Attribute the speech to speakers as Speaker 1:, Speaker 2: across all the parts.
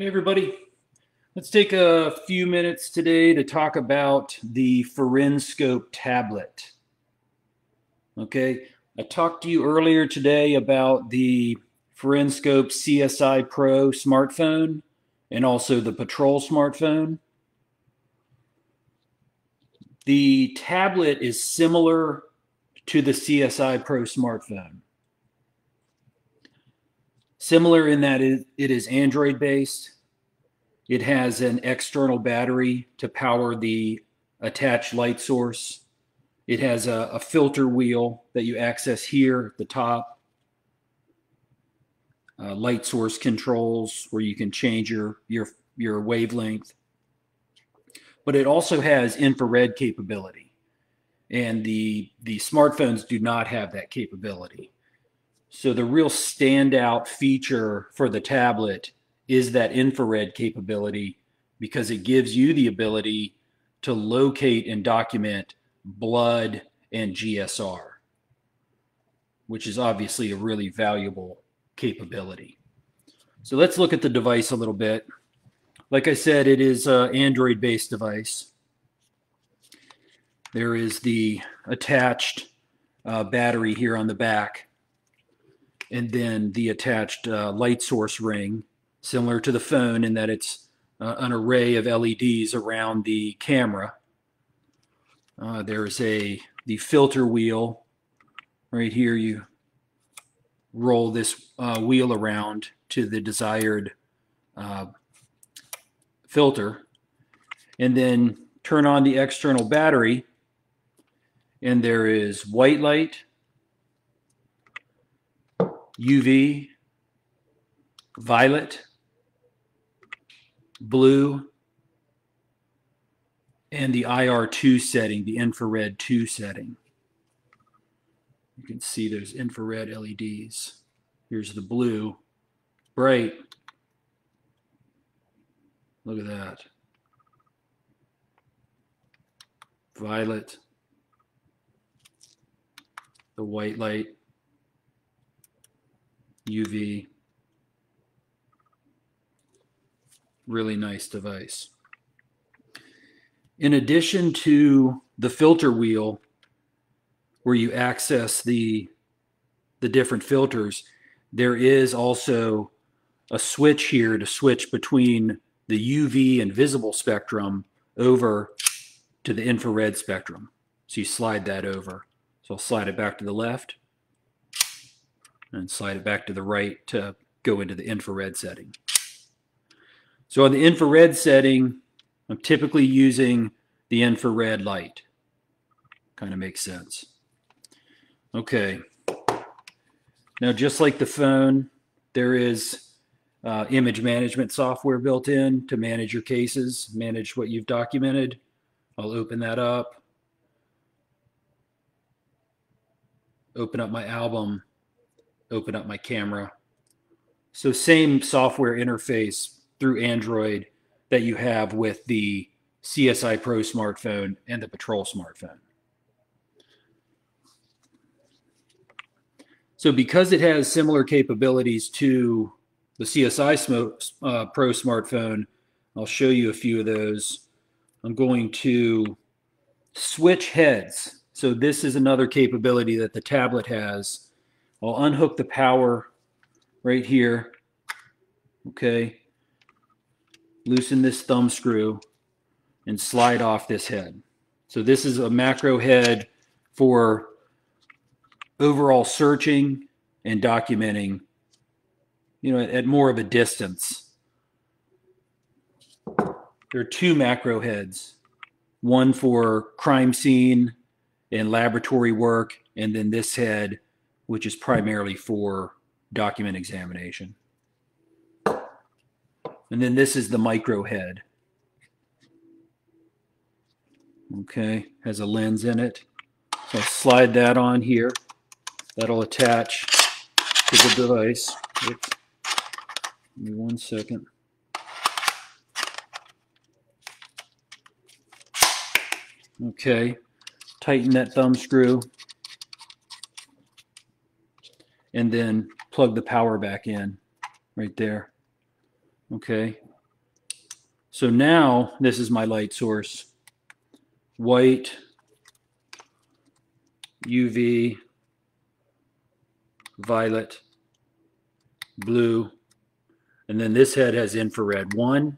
Speaker 1: Hey, everybody. Let's take a few minutes today to talk about the Forenscope tablet. Okay, I talked to you earlier today about the Forenscope CSI Pro smartphone and also the Patrol smartphone. The tablet is similar to the CSI Pro smartphone. Similar in that it, it is Android based. It has an external battery to power the attached light source. It has a, a filter wheel that you access here at the top. Uh, light source controls where you can change your your your wavelength. But it also has infrared capability, and the the smartphones do not have that capability. So the real standout feature for the tablet is that infrared capability because it gives you the ability to locate and document blood and GSR, which is obviously a really valuable capability. So let's look at the device a little bit. Like I said, it is an Android based device. There is the attached uh, battery here on the back and then the attached uh, light source ring, similar to the phone in that it's uh, an array of LEDs around the camera. Uh, there's a the filter wheel right here. You roll this uh, wheel around to the desired uh, filter, and then turn on the external battery. And there is white light, UV, violet, blue, and the IR2 setting, the infrared 2 setting. You can see those infrared LEDs. Here's the blue, bright. Look at that. Violet, the white light, UV. Really nice device. In addition to the filter wheel, where you access the the different filters, there is also a switch here to switch between the UV and visible spectrum over to the infrared spectrum. So you slide that over. So I'll slide it back to the left and slide it back to the right to go into the infrared setting. So on the infrared setting, I'm typically using the infrared light. Kind of makes sense. Okay. Now, just like the phone, there is uh, image management software built in to manage your cases, manage what you've documented. I'll open that up. Open up my album open up my camera. So same software interface through Android that you have with the CSI Pro smartphone and the Patrol smartphone. So because it has similar capabilities to the CSI uh, Pro smartphone, I'll show you a few of those. I'm going to switch heads. So this is another capability that the tablet has I'll unhook the power right here. Okay. Loosen this thumb screw and slide off this head. So this is a macro head for overall searching and documenting, you know, at more of a distance. There are two macro heads, one for crime scene and laboratory work, and then this head which is primarily for document examination. And then this is the micro head. Okay, has a lens in it. So I'll slide that on here. That'll attach to the device. Oops. Give me one second. Okay, tighten that thumb screw and then plug the power back in right there. Okay. So now this is my light source. White, UV, violet, blue, and then this head has infrared 1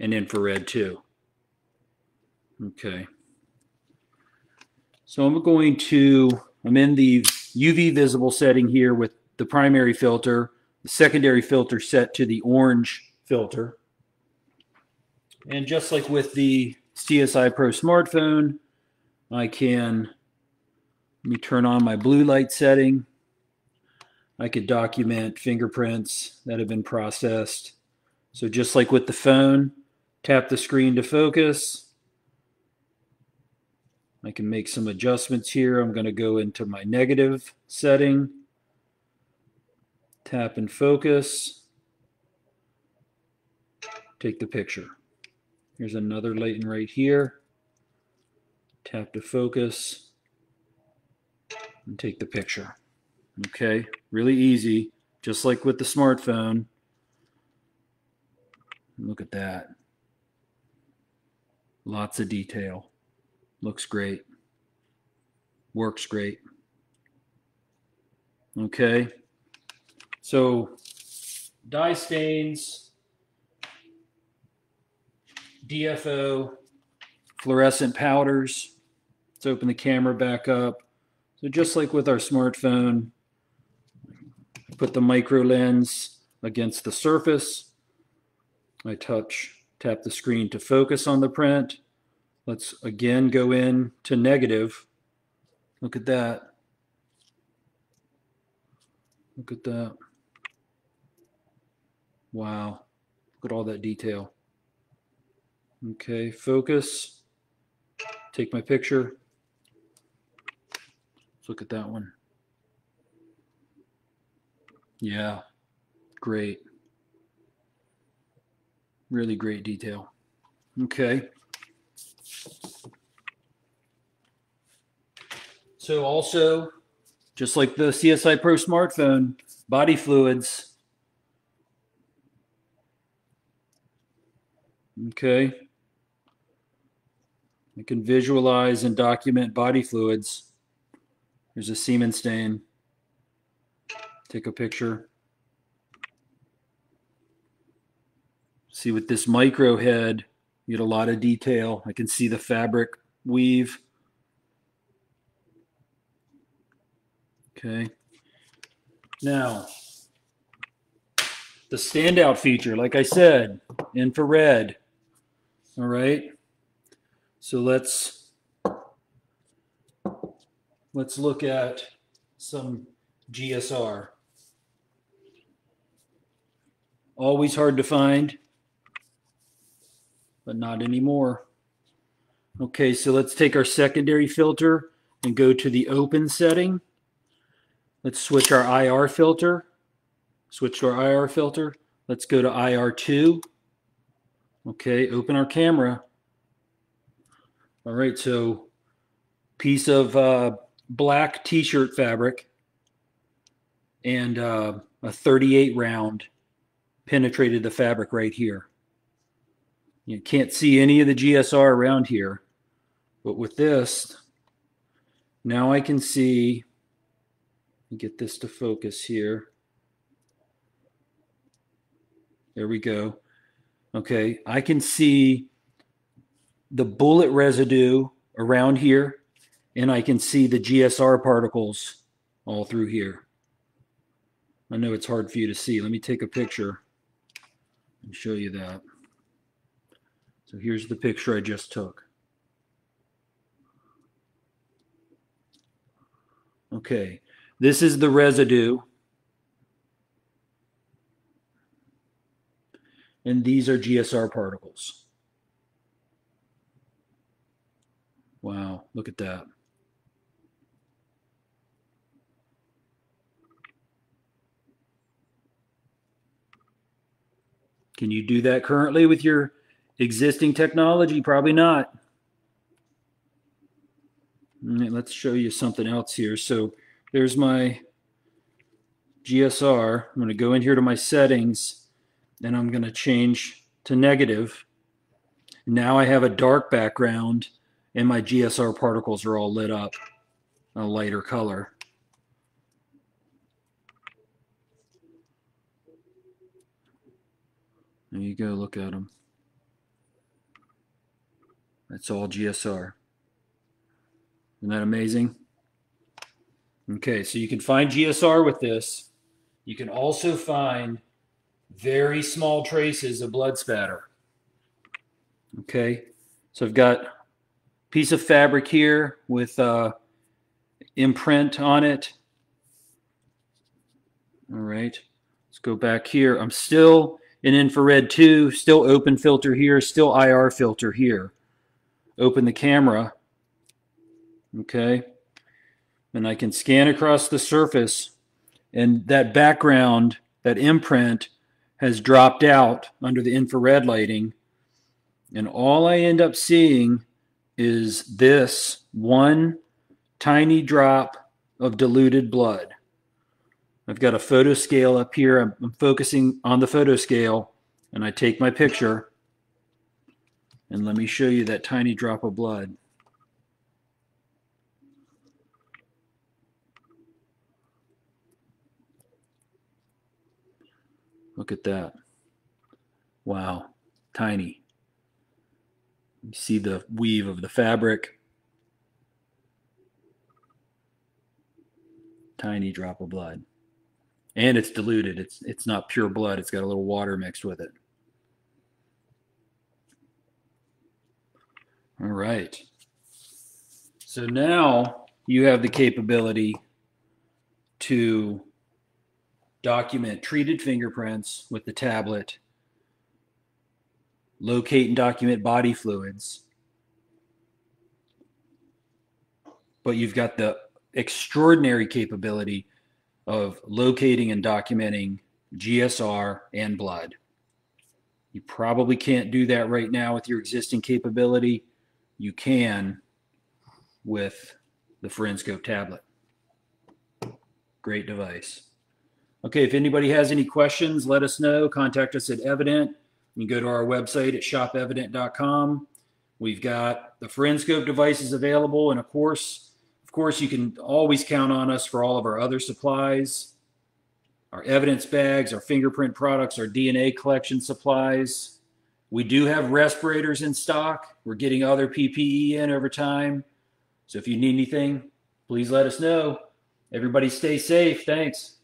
Speaker 1: and infrared 2. Okay. So I'm going to, I'm in the UV visible setting here with the primary filter, the secondary filter set to the orange filter. And just like with the CSI Pro smartphone, I can, let me turn on my blue light setting. I could document fingerprints that have been processed. So just like with the phone, tap the screen to focus. I can make some adjustments here. I'm going to go into my negative setting, tap and focus, take the picture. Here's another latent right here. Tap to focus and take the picture. Okay, really easy, just like with the smartphone. Look at that. Lots of detail. Looks great. Works great. Okay. So dye stains, DFO, fluorescent powders. Let's open the camera back up. So just like with our smartphone, put the micro lens against the surface. I touch, tap the screen to focus on the print. Let's again go in to negative. Look at that. Look at that. Wow. Look at all that detail. Okay, focus. Take my picture. Let's look at that one. Yeah, great. Really great detail. Okay. So also, just like the CSI Pro smartphone, body fluids. Okay. I can visualize and document body fluids. There's a semen stain. Take a picture. See with this micro head, you get a lot of detail. I can see the fabric weave. Okay. Now, the standout feature, like I said, infrared. All right. So let's let's look at some GSR. Always hard to find, but not anymore. Okay, so let's take our secondary filter and go to the open setting. Let's switch our IR filter. Switch to our IR filter. Let's go to IR2. Okay, open our camera. All right, so piece of uh, black t-shirt fabric and uh, a 38 round penetrated the fabric right here. You can't see any of the GSR around here, but with this, now I can see get this to focus here. There we go. Okay, I can see the bullet residue around here, and I can see the GSR particles all through here. I know it's hard for you to see. Let me take a picture and show you that. So here's the picture I just took. Okay, this is the residue. And these are GSR particles. Wow, look at that. Can you do that currently with your existing technology? Probably not. Let's show you something else here. So there's my GSR. I'm going to go in here to my settings. and I'm going to change to negative. Now I have a dark background and my GSR particles are all lit up a lighter color. There you go, look at them. That's all GSR. Isn't that amazing? Okay, so you can find GSR with this. You can also find very small traces of blood spatter. Okay, so I've got a piece of fabric here with uh, imprint on it. All right, let's go back here. I'm still in infrared 2, still open filter here, still IR filter here. Open the camera. Okay, and I can scan across the surface and that background, that imprint has dropped out under the infrared lighting. And all I end up seeing is this one tiny drop of diluted blood. I've got a photo scale up here. I'm, I'm focusing on the photo scale and I take my picture and let me show you that tiny drop of blood. Look at that. Wow, tiny. You see the weave of the fabric. Tiny drop of blood. And it's diluted. It's it's not pure blood. It's got a little water mixed with it. All right. So now you have the capability to document treated fingerprints with the tablet, locate and document body fluids. But you've got the extraordinary capability of locating and documenting GSR and blood. You probably can't do that right now with your existing capability. You can with the Forenscope tablet. Great device. Okay, if anybody has any questions, let us know. Contact us at Evident. You can go to our website at shopevident.com. We've got the Forenscope devices available, and of course, of course, you can always count on us for all of our other supplies, our evidence bags, our fingerprint products, our DNA collection supplies. We do have respirators in stock. We're getting other PPE in over time. So if you need anything, please let us know. Everybody stay safe. Thanks.